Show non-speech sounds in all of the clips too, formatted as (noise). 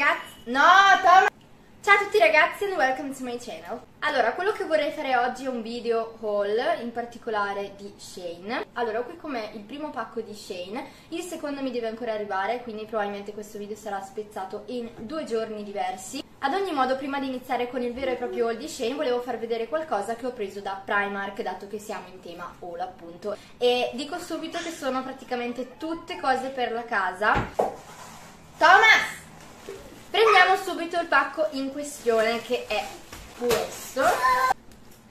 ragazzi! No, Tom! Ciao a tutti ragazzi and welcome to my channel. Allora, quello che vorrei fare oggi è un video haul, in particolare di Shane. Allora, qui com'è il primo pacco di Shane, il secondo mi deve ancora arrivare, quindi probabilmente questo video sarà spezzato in due giorni diversi. Ad ogni modo, prima di iniziare con il vero e proprio haul di Shane, volevo far vedere qualcosa che ho preso da Primark, dato che siamo in tema haul appunto. E dico subito che sono praticamente tutte cose per la casa. Thomas! Prendiamo subito il pacco in questione che è questo.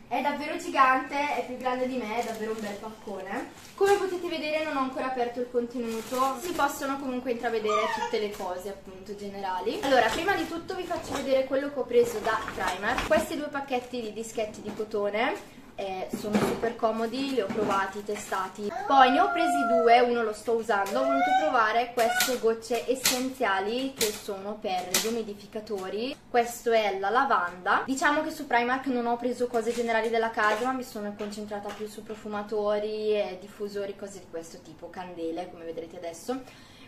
È davvero gigante, è più grande di me, è davvero un bel paccone. Come potete vedere non ho ancora aperto il contenuto, si possono comunque intravedere tutte le cose appunto generali. Allora, prima di tutto vi faccio vedere quello che ho preso da Primark. Questi due pacchetti di dischetti di cotone eh, sono super comodi, li ho provati, testati. Poi ne ho presi due, uno lo sto usando, ho voluto provare queste gocce essenziali che sono per gli umidificatori. Questo è la lavanda. Diciamo che su Primark non ho preso cose generali della casa, ma mi sono concentrata più su profumatori e diffusori, cose di questo tipo, candele, come vedrete adesso.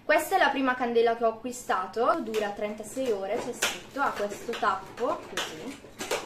Questa è la prima candela che ho acquistato, dura 36 ore, c'è scritto, ha questo tappo, così,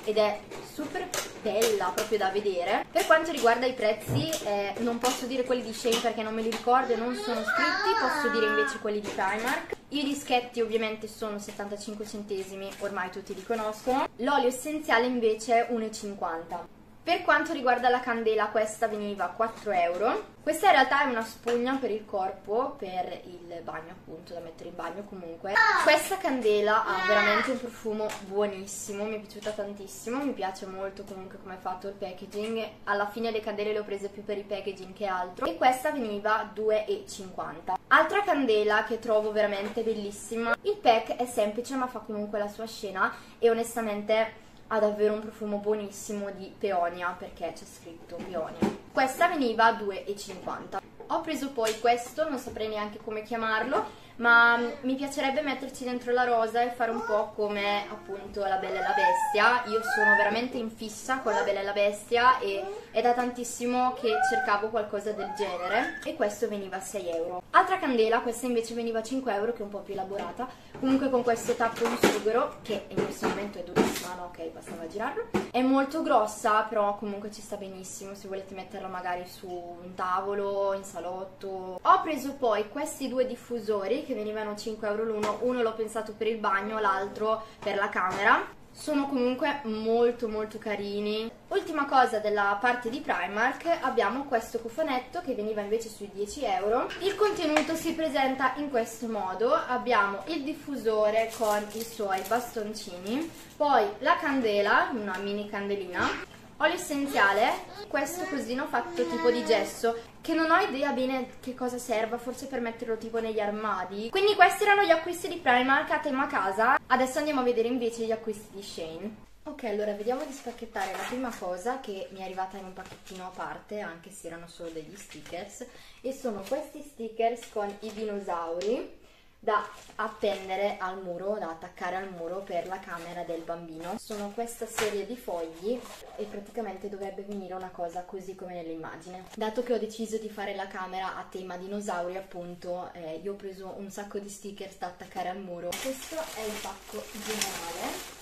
ed è super bella proprio da vedere. Per quanto riguarda i prezzi, eh, non posso dire quelli di Shane perché non me li ricordo e non sono scritti, posso dire invece quelli di Primark. I dischetti ovviamente sono 75 centesimi, ormai tutti li conoscono. L'olio essenziale invece è 1,50. Per quanto riguarda la candela, questa veniva 4 euro. Questa in realtà è una spugna per il corpo, per il bagno appunto, da mettere in bagno comunque. Questa candela ha veramente un profumo buonissimo, mi è piaciuta tantissimo, mi piace molto comunque come è fatto il packaging. Alla fine le candele le ho prese più per il packaging che altro. E questa veniva 2,50. Altra candela che trovo veramente bellissima. Il pack è semplice ma fa comunque la sua scena e onestamente ha davvero un profumo buonissimo di peonia perché c'è scritto peonia. Questa veniva a 2,50 ho preso poi questo non saprei neanche come chiamarlo ma mi piacerebbe metterci dentro la rosa e fare un po' come appunto la Bella e la Bestia. Io sono veramente in fissa con la Bella e la Bestia e è da tantissimo che cercavo qualcosa del genere e questo veniva a 6 euro. Altra candela, questa invece veniva a 5 euro che è un po' più elaborata, comunque con questo tappo di sughero che in questo momento è durissima, no? Ok, bastava girarlo. È molto grossa però comunque ci sta benissimo se volete metterla magari su un tavolo, in salotto. Ho preso poi questi due diffusori che venivano 5 euro l'uno, uno l'ho pensato per il bagno, l'altro per la camera. Sono comunque molto molto carini. Ultima cosa della parte di Primark, abbiamo questo cofanetto che veniva invece sui 10 euro. Il contenuto si presenta in questo modo, abbiamo il diffusore con i suoi bastoncini, poi la candela, una mini candelina, Olio essenziale, questo cosino fatto tipo di gesso, che non ho idea bene che cosa serva, forse per metterlo tipo negli armadi. Quindi questi erano gli acquisti di Primark a tema casa. Adesso andiamo a vedere invece gli acquisti di Shane. Ok, allora vediamo di spacchettare la prima cosa che mi è arrivata in un pacchettino a parte, anche se erano solo degli stickers, e sono questi stickers con i dinosauri da appendere al muro, da attaccare al muro per la camera del bambino. Sono questa serie di fogli e praticamente dovrebbe venire una cosa così come nell'immagine. Dato che ho deciso di fare la camera a tema dinosauri appunto, eh, io ho preso un sacco di stickers da attaccare al muro. Questo è il pacco generale.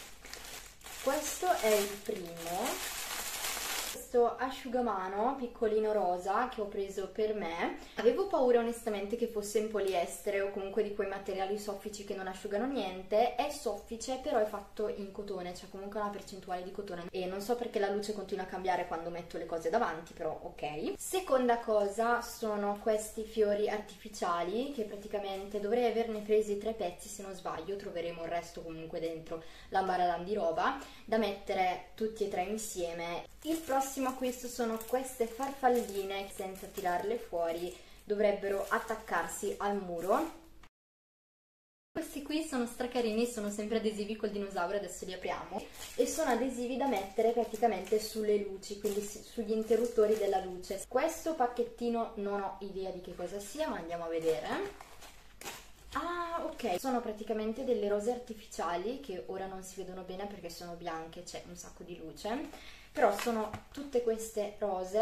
Questo è il primo questo asciugamano piccolino rosa che ho preso per me. Avevo paura onestamente che fosse in poliestere o comunque di quei materiali soffici che non asciugano niente. È soffice però è fatto in cotone, cioè comunque una percentuale di cotone. E non so perché la luce continua a cambiare quando metto le cose davanti, però ok. Seconda cosa sono questi fiori artificiali che praticamente dovrei averne presi tre pezzi se non sbaglio, troveremo il resto comunque dentro l'ambaradan di roba da mettere tutti e tre insieme. Il prossimo prossimo acquisto sono queste farfalline senza tirarle fuori dovrebbero attaccarsi al muro. Questi qui sono stracarini, sono sempre adesivi col dinosauro, adesso li apriamo. E sono adesivi da mettere praticamente sulle luci, quindi sugli interruttori della luce. Questo pacchettino non ho idea di che cosa sia ma andiamo a vedere. Ah, ok. Sono praticamente delle rose artificiali che ora non si vedono bene perché sono bianche, c'è un sacco di luce però sono tutte queste rose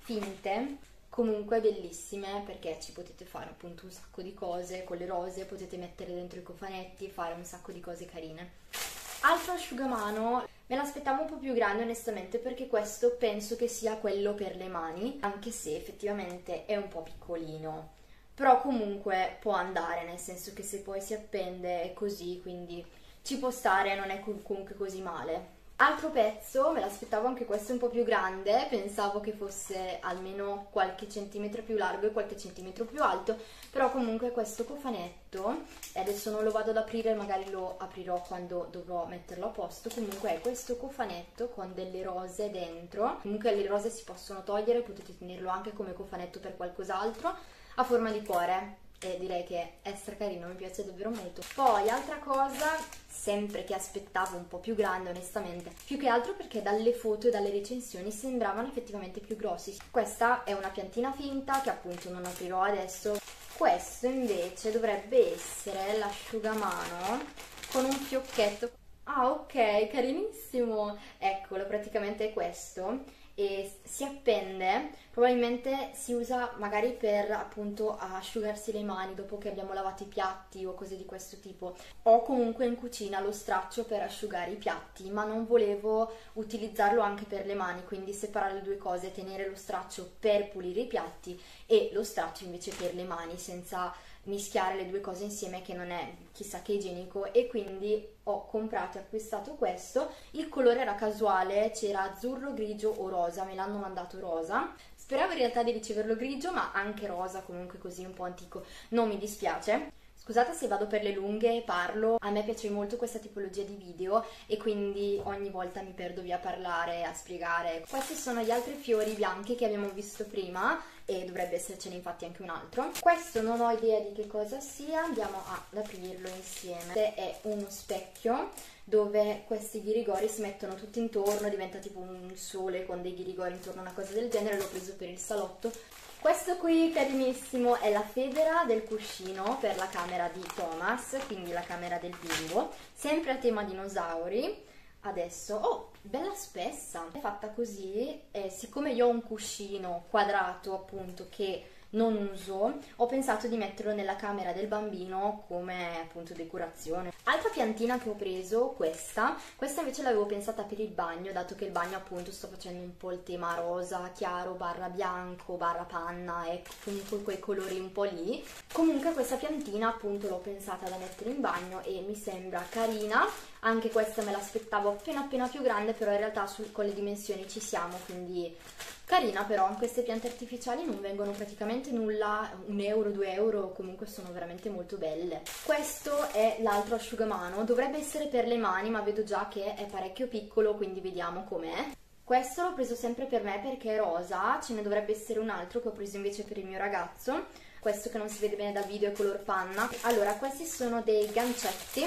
finte comunque bellissime perché ci potete fare appunto un sacco di cose con le rose, potete mettere dentro i cofanetti e fare un sacco di cose carine. Altro asciugamano, me l'aspettavo un po' più grande onestamente perché questo penso che sia quello per le mani, anche se effettivamente è un po' piccolino. Però comunque può andare, nel senso che se poi si appende è così, quindi ci può stare, non è comunque così male. Altro pezzo, me l'aspettavo anche questo un po' più grande, pensavo che fosse almeno qualche centimetro più largo e qualche centimetro più alto, però comunque questo cofanetto, e adesso non lo vado ad aprire, magari lo aprirò quando dovrò metterlo a posto, comunque è questo cofanetto con delle rose dentro, comunque le rose si possono togliere, potete tenerlo anche come cofanetto per qualcos'altro, a forma di cuore, e direi che è stracarino, mi piace davvero molto. Poi altra cosa, sempre che aspettavo un po' più grande onestamente, più che altro perché dalle foto e dalle recensioni sembravano effettivamente più grossi. Questa è una piantina finta che appunto non aprirò adesso. Questo invece dovrebbe essere l'asciugamano con un fiocchetto. Ah ok, carinissimo! Eccolo, praticamente è questo e si appende, probabilmente si usa magari per appunto asciugarsi le mani dopo che abbiamo lavato i piatti o cose di questo tipo. Ho comunque in cucina lo straccio per asciugare i piatti, ma non volevo utilizzarlo anche per le mani, quindi separare le due cose, tenere lo straccio per pulire i piatti e lo straccio invece per le mani senza mischiare le due cose insieme che non è chissà che igienico e quindi ho comprato e acquistato questo. Il colore era casuale c'era azzurro, grigio o rosa me l'hanno mandato rosa. Speravo in realtà di riceverlo grigio ma anche rosa comunque così un po' antico. Non mi dispiace. Scusate se vado per le lunghe e parlo, a me piace molto questa tipologia di video e quindi ogni volta mi perdo via a parlare, a spiegare. Questi sono gli altri fiori bianchi che abbiamo visto prima e dovrebbe essercene infatti anche un altro. Questo non ho idea di che cosa sia, andiamo ad aprirlo insieme. È uno specchio dove questi ghirigori si mettono tutti intorno, diventa tipo un sole con dei ghirigori intorno, una cosa del genere, l'ho preso per il salotto questo qui, carinissimo, è la federa del cuscino per la camera di Thomas, quindi la camera del bimbo, sempre a tema dinosauri. Adesso, oh, bella spessa, è fatta così, e siccome io ho un cuscino quadrato appunto che non uso, ho pensato di metterlo nella camera del bambino come appunto decorazione. Altra piantina che ho preso, questa, questa invece l'avevo pensata per il bagno, dato che il bagno appunto sto facendo un po' il tema rosa, chiaro, barra bianco, barra panna, e comunque quei colori un po' lì. Comunque questa piantina appunto l'ho pensata da mettere in bagno e mi sembra carina, anche questa me l'aspettavo appena appena più grande, però in realtà su, con le dimensioni ci siamo, quindi Carina però, queste piante artificiali non vengono praticamente nulla, un euro, due euro, comunque sono veramente molto belle. Questo è l'altro asciugamano, dovrebbe essere per le mani ma vedo già che è parecchio piccolo quindi vediamo com'è. Questo l'ho preso sempre per me perché è rosa, ce ne dovrebbe essere un altro che ho preso invece per il mio ragazzo. Questo che non si vede bene da video è color panna. Allora, questi sono dei gancetti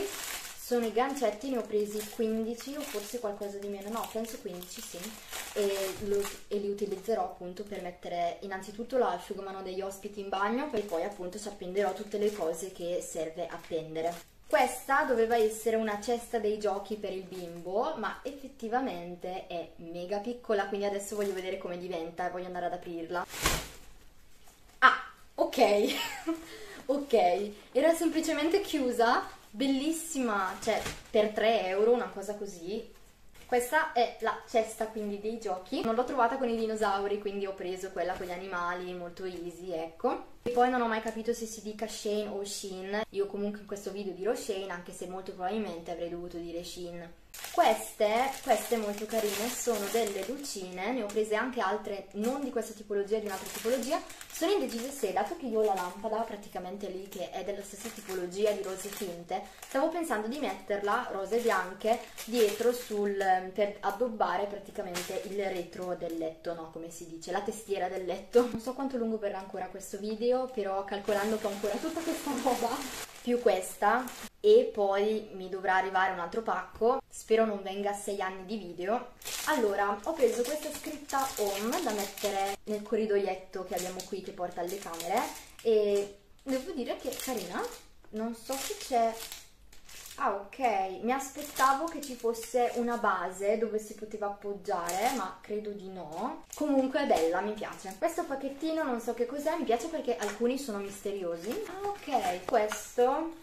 sono i gancetti, ne ho presi 15 o forse qualcosa di meno, no, penso 15 sì, e, lo, e li utilizzerò appunto per mettere innanzitutto l'asciugamano degli ospiti in bagno e poi appunto ci appenderò tutte le cose che serve appendere. Questa doveva essere una cesta dei giochi per il bimbo, ma effettivamente è mega piccola, quindi adesso voglio vedere come diventa e voglio andare ad aprirla. Ah, ok, (laughs) ok, era semplicemente chiusa bellissima, cioè per 3 euro una cosa così. Questa è la cesta quindi dei giochi, non l'ho trovata con i dinosauri quindi ho preso quella con gli animali, molto easy, ecco. E poi non ho mai capito se si dica Shane o Sheen, io comunque in questo video dirò Shane anche se molto probabilmente avrei dovuto dire Sheen. Queste, queste molto carine, sono delle lucine, ne ho prese anche altre non di questa tipologia, di un'altra tipologia. Sono indecise se, dato che io ho la lampada praticamente lì che è della stessa tipologia di rose finte, stavo pensando di metterla, rose bianche, dietro sul, per addobbare praticamente il retro del letto, no come si dice, la testiera del letto. Non so quanto lungo verrà ancora questo video, però calcolando che ho ancora tutta questa roba più questa e poi mi dovrà arrivare un altro pacco, spero non venga a 6 anni di video. Allora, ho preso questa scritta home da mettere nel corridoietto che abbiamo qui che porta alle camere e devo dire che è carina, non so se c'è Ah ok, mi aspettavo che ci fosse una base dove si poteva appoggiare, ma credo di no. Comunque è bella, mi piace. Questo pacchettino non so che cos'è, mi piace perché alcuni sono misteriosi. Ah ok, questo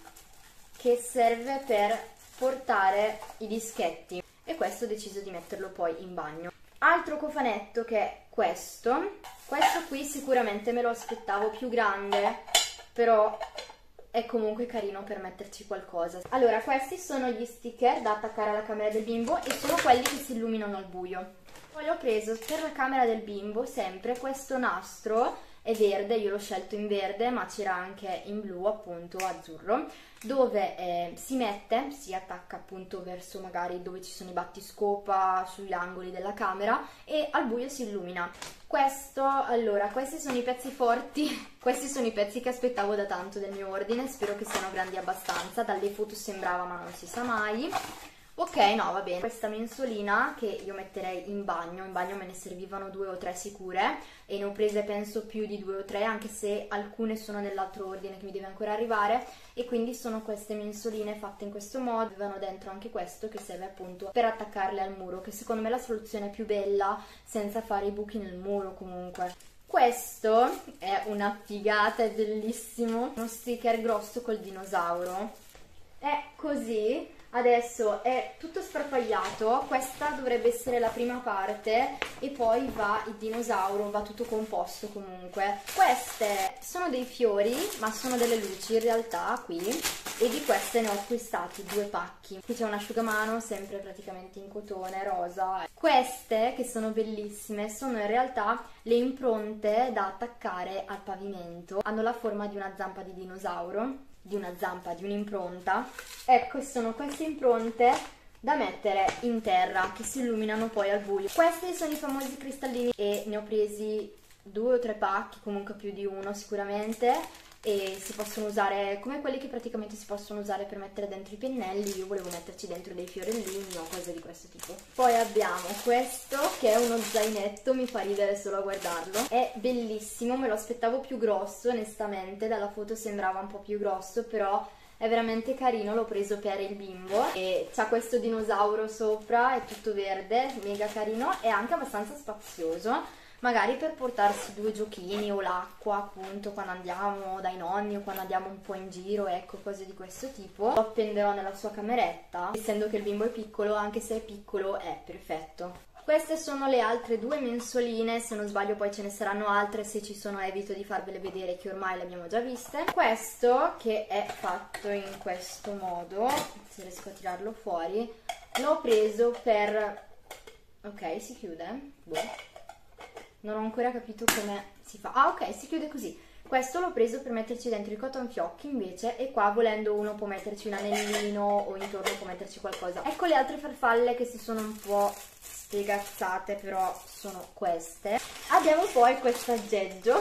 che serve per portare i dischetti e questo ho deciso di metterlo poi in bagno. Altro cofanetto che è questo, questo qui sicuramente me lo aspettavo più grande, però è comunque carino per metterci qualcosa. Allora, questi sono gli sticker da attaccare alla camera del bimbo e sono quelli che si illuminano al buio. Poi ho preso per la camera del bimbo sempre questo nastro è verde, io l'ho scelto in verde ma c'era anche in blu appunto azzurro dove eh, si mette, si attacca appunto verso magari dove ci sono i battiscopa sugli angoli della camera e al buio si illumina. Questo, allora, questi sono i pezzi forti (laughs) questi sono i pezzi che aspettavo da tanto del mio ordine spero che siano grandi abbastanza dalle foto sembrava ma non si sa mai Ok, no, va bene. Questa mensolina che io metterei in bagno, in bagno me ne servivano due o tre sicure e ne ho prese penso più di due o tre, anche se alcune sono nell'altro ordine che mi deve ancora arrivare e quindi sono queste mensoline fatte in questo modo, avevano dentro anche questo che serve appunto per attaccarle al muro, che secondo me è la soluzione più bella senza fare i buchi nel muro comunque. Questo è una figata, è bellissimo, uno sticker grosso col dinosauro. È così adesso è tutto sparpagliato questa dovrebbe essere la prima parte e poi va il dinosauro va tutto composto comunque. Queste sono dei fiori ma sono delle luci in realtà qui e di queste ne ho acquistati due pacchi. Qui c'è un asciugamano sempre praticamente in cotone rosa. Queste che sono bellissime sono in realtà le impronte da attaccare al pavimento. Hanno la forma di una zampa di dinosauro di una zampa, di un'impronta. Ecco, sono queste impronte da mettere in terra che si illuminano poi al buio. Questi sono i famosi cristallini e ne ho presi due o tre pacchi, comunque più di uno sicuramente e si possono usare come quelli che praticamente si possono usare per mettere dentro i pennelli io volevo metterci dentro dei fiorellini o cose di questo tipo. Poi abbiamo questo che è uno zainetto mi fa ridere solo a guardarlo. È bellissimo me lo aspettavo più grosso onestamente dalla foto sembrava un po' più grosso però è veramente carino, l'ho preso per il bimbo. E c'ha questo dinosauro sopra, è tutto verde, mega carino e anche abbastanza spazioso magari per portarsi due giochini o l'acqua appunto quando andiamo dai nonni o quando andiamo un po' in giro, ecco, cose di questo tipo. Lo appenderò nella sua cameretta, essendo che il bimbo è piccolo, anche se è piccolo è perfetto. Queste sono le altre due mensoline, se non sbaglio poi ce ne saranno altre, se ci sono evito di farvele vedere che ormai le abbiamo già viste. Questo che è fatto in questo modo, se riesco a tirarlo fuori, l'ho preso per... ok, si chiude? Boh non ho ancora capito come si fa. Ah ok si chiude così. Questo l'ho preso per metterci dentro i cotton fiocchi invece e qua volendo uno può metterci un anellino o intorno può metterci qualcosa. Ecco le altre farfalle che si sono un po' spiegazzate però sono queste. Abbiamo poi questo aggeggio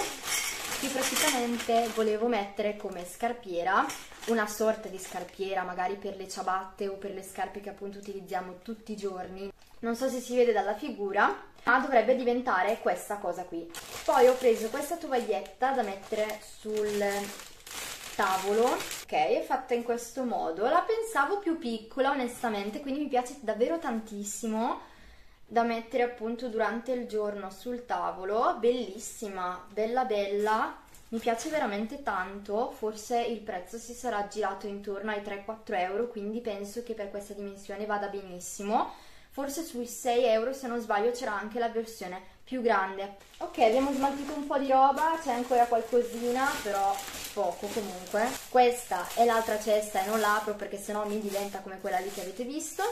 che praticamente volevo mettere come scarpiera una sorta di scarpiera magari per le ciabatte o per le scarpe che appunto utilizziamo tutti i giorni non so se si vede dalla figura ma dovrebbe diventare questa cosa qui. Poi ho preso questa tovaglietta da mettere sul tavolo ok è fatta in questo modo. La pensavo più piccola onestamente quindi mi piace davvero tantissimo da mettere appunto durante il giorno sul tavolo. Bellissima bella bella. Mi piace veramente tanto. Forse il prezzo si sarà girato intorno ai 3-4 euro quindi penso che per questa dimensione vada benissimo forse sui 6 euro se non sbaglio c'era anche la versione più grande. Ok abbiamo smaltito un po' di roba c'è ancora qualcosina però poco comunque. Questa è l'altra cesta e non l'apro perché sennò mi diventa come quella lì che avete visto.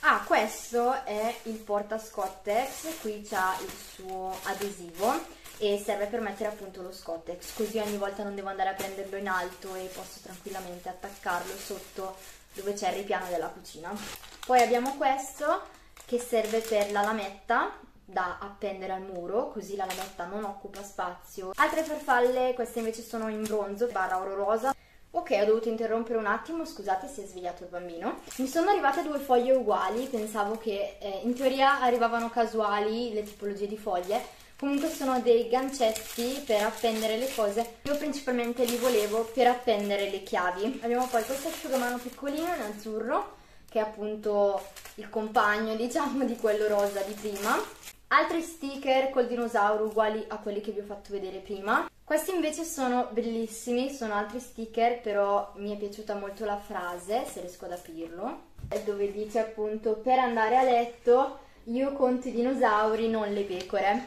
Ah, questo è il porta Scottex, qui c'ha il suo adesivo e serve per mettere appunto lo Scottex, così ogni volta non devo andare a prenderlo in alto e posso tranquillamente attaccarlo sotto dove c'è il ripiano della cucina. Poi abbiamo questo che serve per la lametta da appendere al muro, così la lametta non occupa spazio. Altre farfalle, queste invece sono in bronzo barra oro rosa. Ok, ho dovuto interrompere un attimo, scusate si è svegliato il bambino. Mi sono arrivate due foglie uguali, pensavo che eh, in teoria arrivavano casuali le tipologie di foglie, comunque sono dei gancetti per appendere le cose io principalmente li volevo per appendere le chiavi abbiamo poi questo asciugamano piccolino in azzurro che è appunto il compagno (laughs) diciamo di quello rosa di prima. Altri sticker col dinosauro uguali a quelli che vi ho fatto vedere prima. Questi invece sono bellissimi sono altri sticker però mi è piaciuta molto la frase se riesco ad aprirlo dove dice appunto per andare a letto io conto i dinosauri non le pecore.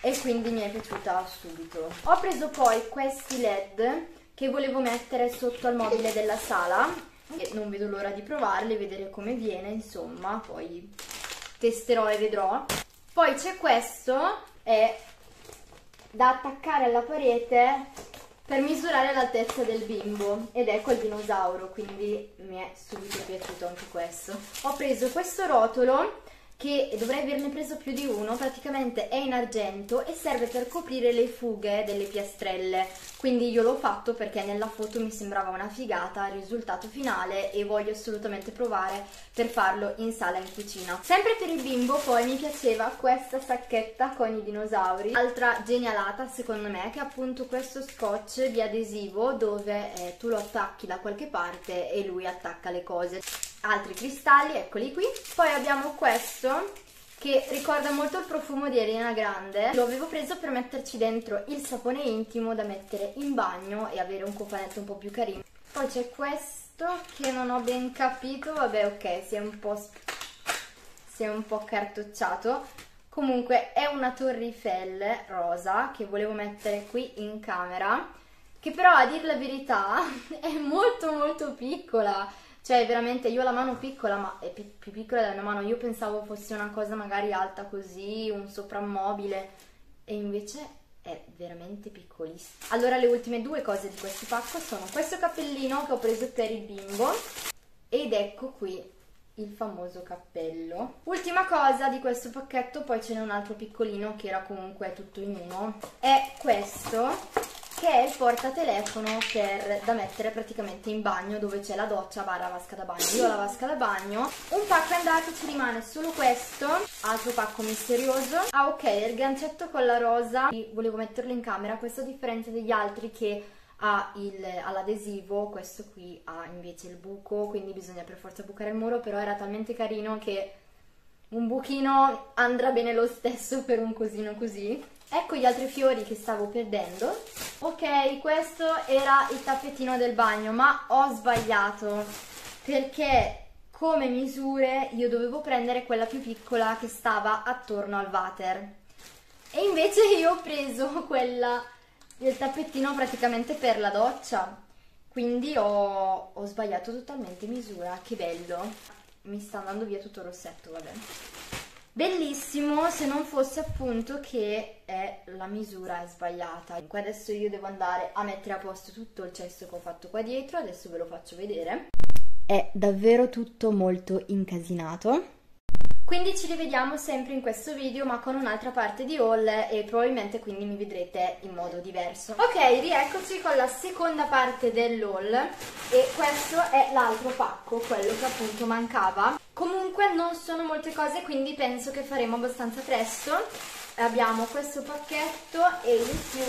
E quindi mi è piaciuta subito. Ho preso poi questi led che volevo mettere sotto al mobile della sala e non vedo l'ora di provarli vedere come viene insomma poi testerò e vedrò. Poi c'è questo è da attaccare alla parete per misurare l'altezza del bimbo. Ed è col dinosauro quindi mi è subito piaciuto anche questo. Ho preso questo rotolo che dovrei averne preso più di uno, praticamente è in argento e serve per coprire le fughe delle piastrelle, quindi io l'ho fatto perché nella foto mi sembrava una figata il risultato finale e voglio assolutamente provare per farlo in sala in cucina. Sempre per il bimbo poi mi piaceva questa sacchetta con i dinosauri, altra genialata secondo me che è appunto questo scotch di adesivo dove eh, tu lo attacchi da qualche parte e lui attacca le cose altri cristalli, eccoli qui. Poi abbiamo questo che ricorda molto il profumo di Ariana Grande. Lo avevo preso per metterci dentro il sapone intimo da mettere in bagno e avere un cofanetto un po' più carino. Poi c'è questo che non ho ben capito, vabbè ok, si è un po', si è un po' cartocciato. Comunque è una Torre Eiffel rosa che volevo mettere qui in camera, che però a dir la verità (laughs) è molto molto piccola cioè, veramente, io ho la mano piccola, ma è più, più piccola della mia mano. Io pensavo fosse una cosa magari alta così, un soprammobile. E invece è veramente piccolissima. Allora, le ultime due cose di questo pacco sono questo cappellino che ho preso per il bimbo. Ed ecco qui il famoso cappello. Ultima cosa di questo pacchetto, poi ce n'è un altro piccolino che era comunque tutto in uno. È questo che è il portatelefono per, da mettere praticamente in bagno dove c'è la doccia barra vasca da bagno. Io ho la vasca da bagno. Un pacco è andato, ci rimane solo questo, altro pacco misterioso. Ah ok, il gancetto con la rosa, volevo metterlo in camera, questo a differenza degli altri che ha l'adesivo, questo qui ha invece il buco, quindi bisogna per forza bucare il muro, però era talmente carino che un buchino andrà bene lo stesso per un cosino così. Ecco gli altri fiori che stavo perdendo. Ok, questo era il tappetino del bagno, ma ho sbagliato perché come misure io dovevo prendere quella più piccola che stava attorno al water. E invece io ho preso (laughs) quella del tappetino praticamente per la doccia. Quindi ho, ho sbagliato totalmente misura, che bello mi sta andando via tutto il rossetto, vabbè. Bellissimo se non fosse appunto che è, la misura è sbagliata. Comunque adesso io devo andare a mettere a posto tutto il cesto che ho fatto qua dietro, adesso ve lo faccio vedere. È davvero tutto molto incasinato. Quindi ci rivediamo sempre in questo video ma con un'altra parte di haul e probabilmente quindi mi vedrete in modo diverso. Ok, rieccoci con la seconda parte dell'haul e questo è l'altro pacco, quello che appunto mancava. Comunque non sono molte cose quindi penso che faremo abbastanza presto. Abbiamo questo pacchetto e in più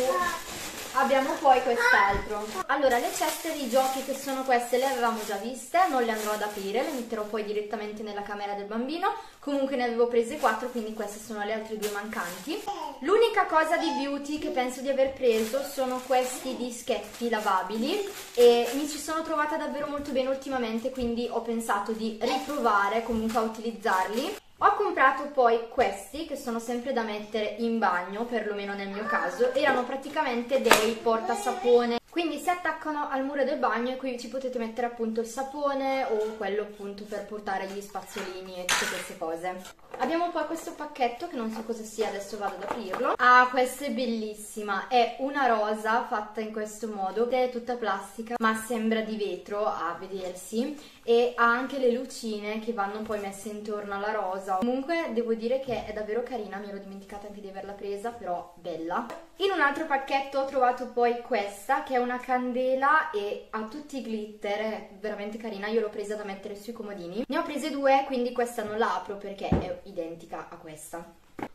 abbiamo poi quest'altro. Allora le ceste di giochi che sono queste le avevamo già viste non le andrò ad aprire le metterò poi direttamente nella camera del bambino. Comunque ne avevo prese quattro quindi queste sono le altre due mancanti. L'unica cosa di beauty che penso di aver preso sono questi dischetti lavabili e mi ci sono trovata davvero molto bene ultimamente quindi ho pensato di riprovare comunque a utilizzarli ho comprato poi questi che sono sempre da mettere in bagno, perlomeno nel mio caso, erano praticamente dei portasapone quindi si attaccano al muro del bagno e qui ci potete mettere appunto il sapone o quello appunto per portare gli spazzolini e tutte queste cose. Abbiamo poi questo pacchetto che non so cosa sia, adesso vado ad aprirlo. Ah, questa è bellissima, è una rosa fatta in questo modo, è tutta plastica ma sembra di vetro a vedersi e ha anche le lucine che vanno poi messe intorno alla rosa. Comunque devo dire che è davvero carina, mi ero dimenticata anche di averla presa, però bella. In un altro pacchetto ho trovato poi questa che è una candela e ha tutti i glitter, è veramente carina, io l'ho presa da mettere sui comodini. Ne ho prese due, quindi questa non la apro perché è identica a questa.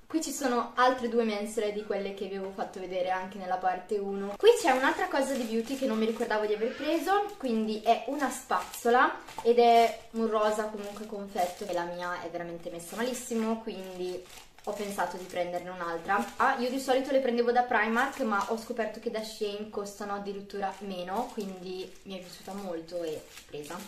Qui ci sono altre due mensole di quelle che vi avevo fatto vedere anche nella parte 1. Qui c'è un'altra cosa di beauty che non mi ricordavo di aver preso, quindi è una spazzola ed è un rosa comunque confetto e la mia è veramente messa malissimo, quindi ho pensato di prenderne un'altra. Ah, io di solito le prendevo da Primark, ma ho scoperto che da Shein costano addirittura meno, quindi mi è piaciuta molto e presa.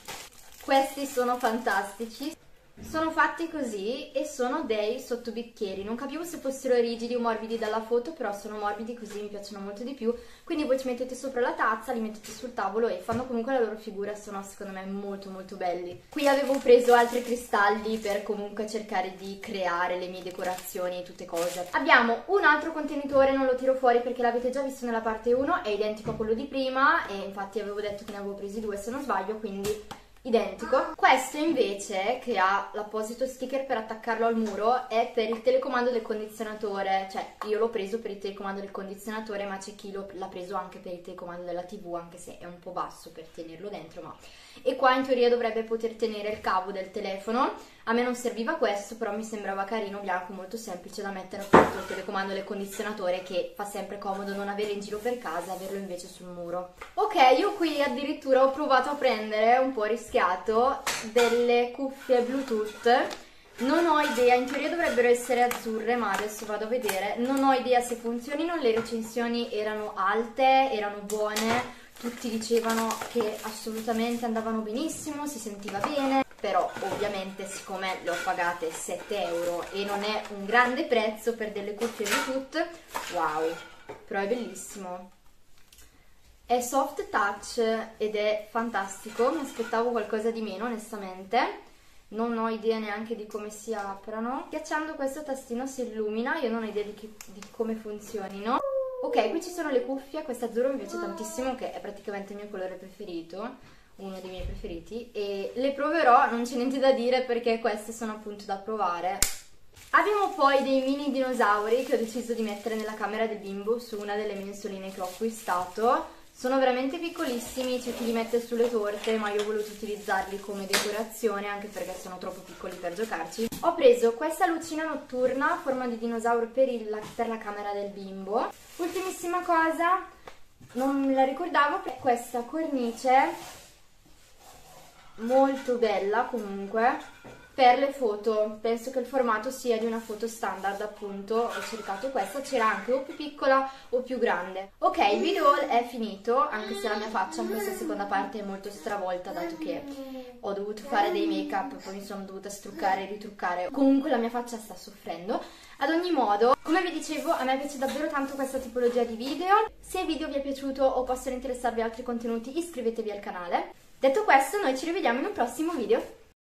Questi sono fantastici. Sono fatti così e sono dei sottobicchieri, non capivo se fossero rigidi o morbidi dalla foto, però sono morbidi così mi piacciono molto di più, quindi voi ci mettete sopra la tazza, li mettete sul tavolo e fanno comunque la loro figura, sono secondo me molto molto belli. Qui avevo preso altri cristalli per comunque cercare di creare le mie decorazioni e tutte cose. Abbiamo un altro contenitore, non lo tiro fuori perché l'avete già visto nella parte 1, è identico a quello di prima e infatti avevo detto che ne avevo presi due se non sbaglio, quindi identico. Questo invece, che ha l'apposito sticker per attaccarlo al muro, è per il telecomando del condizionatore. Cioè, io l'ho preso per il telecomando del condizionatore, ma c'è chi l'ha preso anche per il telecomando della TV, anche se è un po' basso per tenerlo dentro, ma... E qua in teoria dovrebbe poter tenere il cavo del telefono. A me non serviva questo, però mi sembrava carino, bianco, molto semplice da mettere appunto il telecomando del condizionatore, che fa sempre comodo non avere in giro per casa, averlo invece sul muro. Ok, io qui addirittura ho provato a prendere un po' rischiato rischiato delle cuffie Bluetooth non ho idea, in teoria dovrebbero essere azzurre, ma adesso vado a vedere. Non ho idea se funzionino, le recensioni erano alte, erano buone, tutti dicevano che assolutamente andavano benissimo, si sentiva bene, però ovviamente siccome le ho pagate 7 euro e non è un grande prezzo per delle cuffie Bluetooth, wow, però è bellissimo. È soft touch ed è fantastico, mi aspettavo qualcosa di meno onestamente, non ho idea neanche di come si aprano. Schiacciando questo tastino si illumina, io non ho idea di, che, di come funzionino. Ok, qui ci sono le cuffie, questo azzurro mi piace tantissimo, che è praticamente il mio colore preferito, uno dei miei preferiti, e le proverò, non c'è niente da dire perché queste sono appunto da provare. Abbiamo poi dei mini dinosauri che ho deciso di mettere nella camera del bimbo su una delle mensoline che ho acquistato sono veramente piccolissimi, c'è chi li mette sulle torte, ma io ho voluto utilizzarli come decorazione anche perché sono troppo piccoli per giocarci. Ho preso questa lucina notturna a forma di dinosauro per, il, per la camera del bimbo. Ultimissima cosa, non la ricordavo, questa cornice molto bella comunque per le foto. Penso che il formato sia di una foto standard appunto. Ho cercato questa c'era anche o più piccola o più grande. Ok il video è finito anche se la mia faccia in questa seconda parte è molto stravolta dato che ho dovuto fare dei make up poi mi sono dovuta struccare e ritruccare. Comunque la mia faccia sta soffrendo. Ad ogni modo come vi dicevo a me piace davvero tanto questa tipologia di video. Se il video vi è piaciuto o possono interessarvi altri contenuti iscrivetevi al canale. Detto questo noi ci rivediamo in un prossimo video